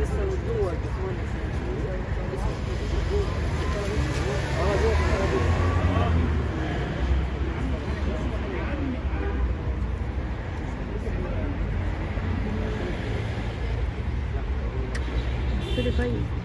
This is good. This one is good. Tuloy ba yun?